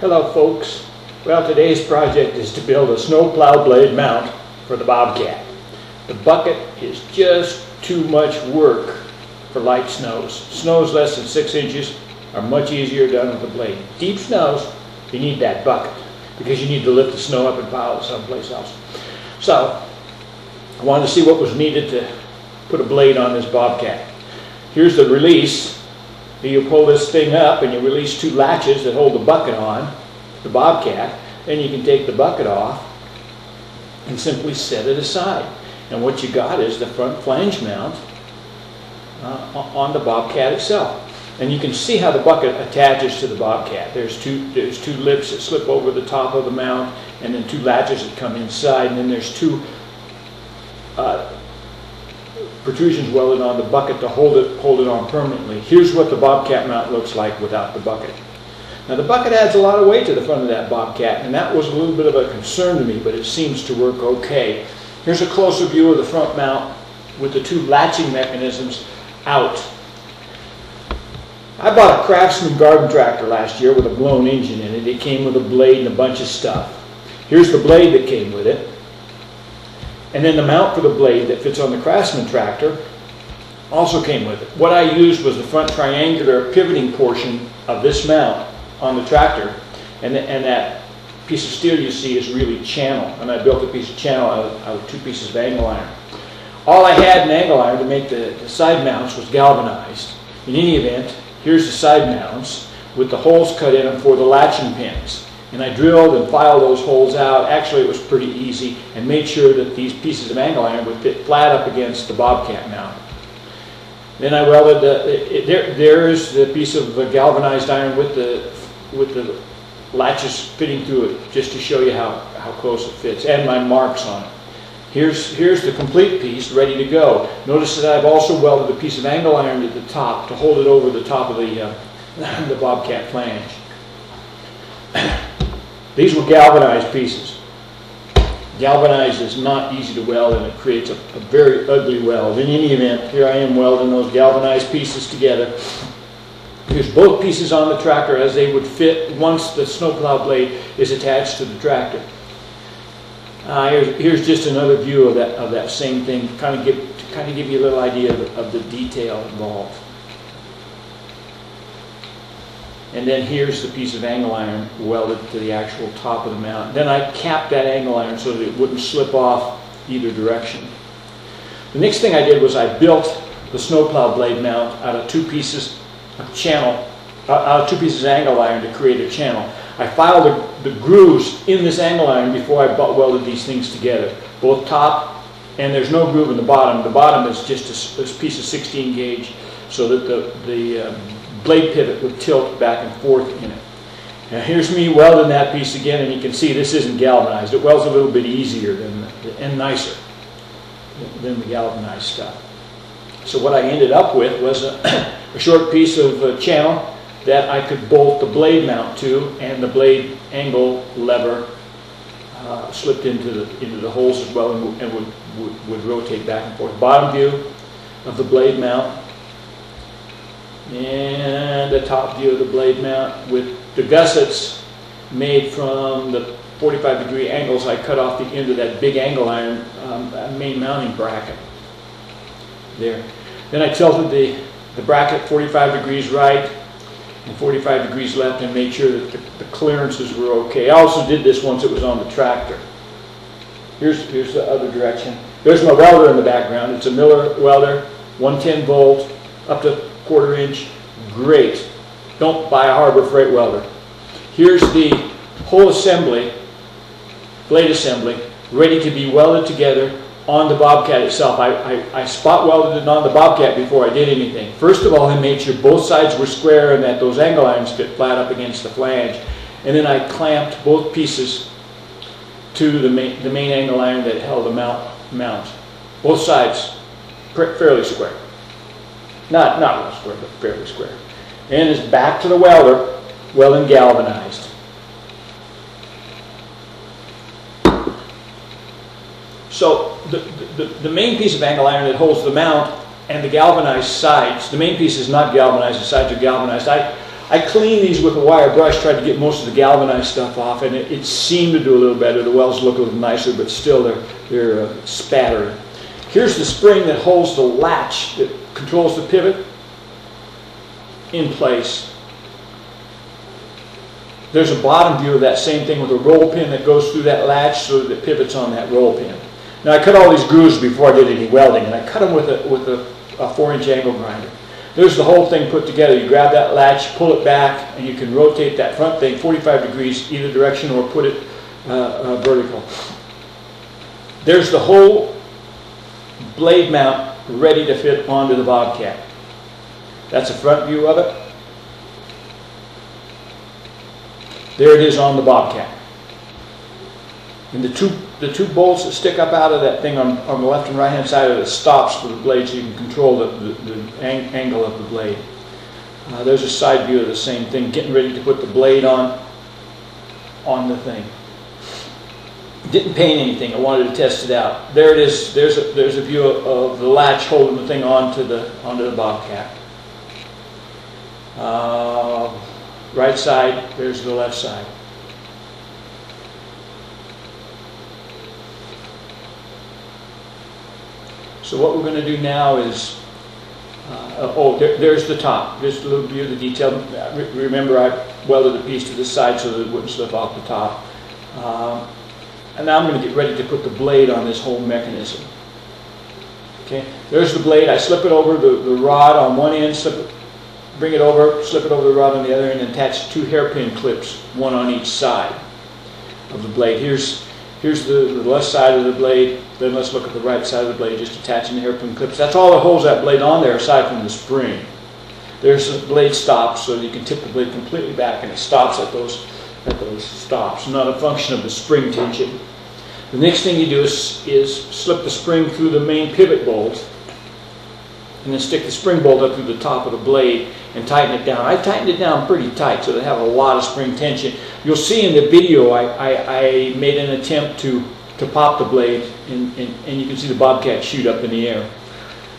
Hello folks. Well today's project is to build a snowplow blade mount for the Bobcat. The bucket is just too much work for light snows. Snows less than six inches are much easier done with the blade. Deep snows, you need that bucket because you need to lift the snow up and pile it someplace else. So I wanted to see what was needed to put a blade on this Bobcat. Here's the release you pull this thing up and you release two latches that hold the bucket on, the Bobcat, then you can take the bucket off and simply set it aside. And what you got is the front flange mount uh, on the Bobcat itself. And you can see how the bucket attaches to the Bobcat. There's two, there's two lips that slip over the top of the mount, and then two latches that come inside, and then there's two protrusions welded on the bucket to hold it, hold it on permanently. Here's what the Bobcat mount looks like without the bucket. Now the bucket adds a lot of weight to the front of that Bobcat, and that was a little bit of a concern to me, but it seems to work okay. Here's a closer view of the front mount with the two latching mechanisms out. I bought a Craftsman garden tractor last year with a blown engine in it. It came with a blade and a bunch of stuff. Here's the blade that came with it. And then the mount for the blade that fits on the Craftsman tractor also came with it. What I used was the front triangular pivoting portion of this mount on the tractor, and, the, and that piece of steel you see is really channel, and I built a piece of channel out of, out of two pieces of angle iron. All I had in angle iron to make the, the side mounts was galvanized. In any event, here's the side mounts with the holes cut in them for the latching pins. And I drilled and filed those holes out. Actually, it was pretty easy and made sure that these pieces of angle iron would fit flat up against the Bobcat mount. Then I welded, the, it, there, there's the piece of galvanized iron with the, with the latches fitting through it, just to show you how, how close it fits, and my marks on it. Here's, here's the complete piece ready to go. Notice that I've also welded a piece of angle iron at the top to hold it over the top of the, uh, the Bobcat flange. These were galvanized pieces. Galvanized is not easy to weld and it creates a, a very ugly weld. In any event, here I am welding those galvanized pieces together. Here's both pieces on the tractor as they would fit once the snowplow blade is attached to the tractor. Uh, here's, here's, just another view of that, of that same thing, kind of give, to kind of give you a little idea of, of the detail involved. And then here's the piece of angle iron welded to the actual top of the mount. Then I capped that angle iron so that it wouldn't slip off either direction. The next thing I did was I built the snowplow blade mount out of two pieces of channel, uh, out of two pieces of angle iron to create a channel. I filed the, the grooves in this angle iron before I butt welded these things together, both top and there's no groove in the bottom. The bottom is just a, a piece of 16 gauge so that the, the um, blade pivot would tilt back and forth in it. Now here's me welding that piece again, and you can see this isn't galvanized. It welds a little bit easier than and nicer than the galvanized stuff. So what I ended up with was a, a short piece of uh, channel that I could bolt the blade mount to, and the blade angle lever uh, slipped into the into the holes as well, and, and would, would would rotate back and forth. Bottom view of the blade mount and the top view of the blade mount with the gussets made from the 45 degree angles I cut off the end of that big angle iron um, main mounting bracket there. Then I tilted the, the bracket 45 degrees right and 45 degrees left and made sure that the, the clearances were okay. I also did this once it was on the tractor. Here's, here's the other direction. There's my welder in the background. It's a Miller welder, 110 volt, up to quarter inch, great. Don't buy a Harbor Freight welder. Here's the whole assembly, blade assembly, ready to be welded together on the Bobcat itself. I, I, I, spot welded it on the Bobcat before I did anything. First of all, I made sure both sides were square and that those angle irons fit flat up against the flange. And then I clamped both pieces to the main, the main angle iron that held the mount, mount. Both sides fairly square. Not, not real square, but fairly square. And is back to the welder, well and galvanized. So the, the, the main piece of angle iron that holds the mount and the galvanized sides, the main piece is not galvanized, the sides are galvanized. I, I cleaned these with a wire brush, tried to get most of the galvanized stuff off, and it, it seemed to do a little better. The welds look a little nicer, but still they're, they're uh, spattered. Here's the spring that holds the latch that controls the pivot in place. There's a bottom view of that same thing with a roll pin that goes through that latch so that it pivots on that roll pin. Now I cut all these grooves before I did any welding, and I cut them with a, with a, a four inch angle grinder. There's the whole thing put together. You grab that latch, pull it back, and you can rotate that front thing 45 degrees either direction or put it uh, uh, vertical. There's the whole blade mount ready to fit onto the Bobcat. That's a front view of it. There it is on the Bobcat. And the two, the two bolts that stick up out of that thing on, on the left and right hand side are the stops for the blade so you can control the, the, the ang angle of the blade. Uh, there's a side view of the same thing, getting ready to put the blade on, on the thing. Didn't paint anything, I wanted to test it out. There it is, there's a, there's a view of, of the latch holding the thing onto the, onto the Bobcat. Uh, right side, there's the left side. So what we're going to do now is, uh, oh, there, there's the top. Just a little view of the detail. Remember, I welded a piece to the side so that it wouldn't slip off the top. Um, and now I'm going to get ready to put the blade on this whole mechanism. Okay, there's the blade. I slip it over the, the rod on one end, slip it, bring it over, slip it over the rod on the other end, and attach two hairpin clips, one on each side of the blade. Here's here's the, the left side of the blade. Then let's look at the right side of the blade, just attaching the hairpin clips. That's all that holds that blade on there, aside from the spring. There's the blade stop, so you can tip the blade completely back, and it stops at those those stops. Not a function of the spring tension. The next thing you do is, is slip the spring through the main pivot bolt and then stick the spring bolt up through the top of the blade and tighten it down. I tightened it down pretty tight so they have a lot of spring tension. You'll see in the video I, I, I made an attempt to, to pop the blade and, and, and you can see the bobcat shoot up in the air.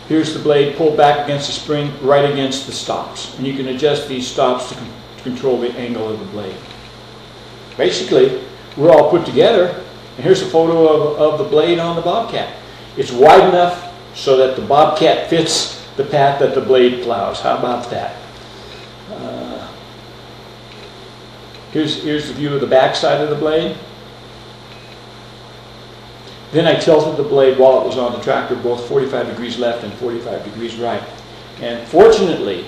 Here's the blade pulled back against the spring right against the stops and you can adjust these stops to, con to control the angle of the blade. Basically, we're all put together and here's a photo of, of the blade on the Bobcat. It's wide enough so that the Bobcat fits the path that the blade plows. How about that? Uh, here's, here's the view of the back side of the blade. Then I tilted the blade while it was on the tractor both 45 degrees left and 45 degrees right. And fortunately,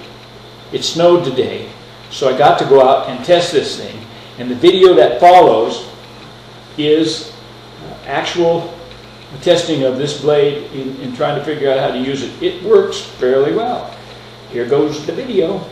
it snowed today, so I got to go out and test this thing. And the video that follows is uh, actual testing of this blade in, in trying to figure out how to use it. It works fairly well. Here goes the video.